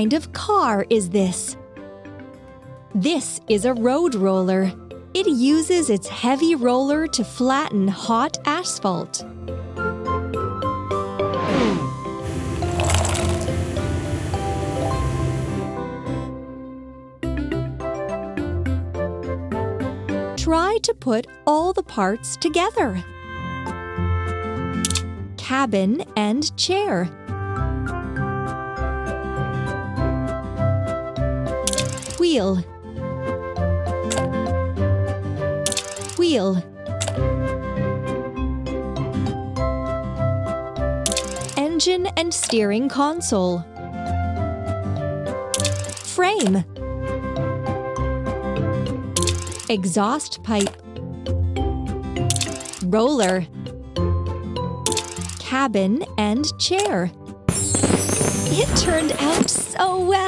kind of car is this? This is a road roller. It uses its heavy roller to flatten hot asphalt. Try to put all the parts together. Cabin and chair. Wheel. Wheel. Engine and steering console. Frame. Exhaust pipe. Roller. Cabin and chair. It turned out so well!